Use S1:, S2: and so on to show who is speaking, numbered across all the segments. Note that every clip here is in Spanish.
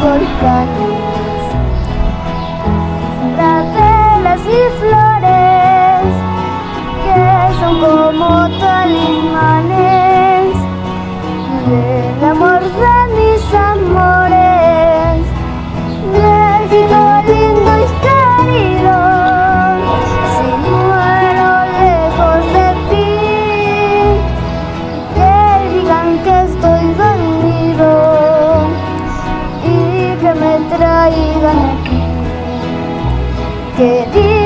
S1: What's that? Que digan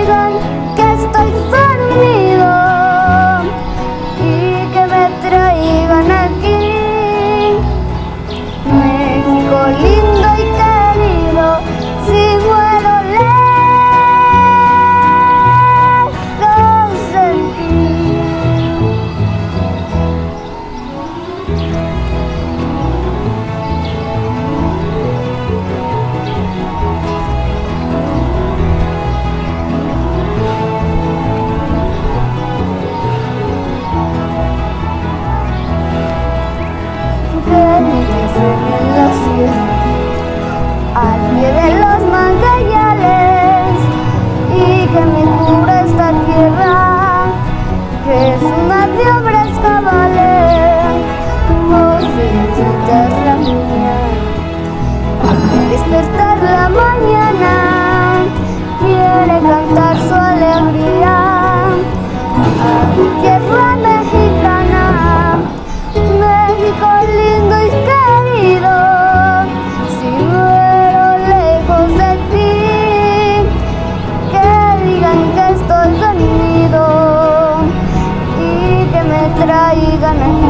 S1: despertar la mañana, quiere cantar su alegría. A mi tierra mexicana, México lindo y querido, si muero lejos de ti, que digan que estoy dormido y que me traigan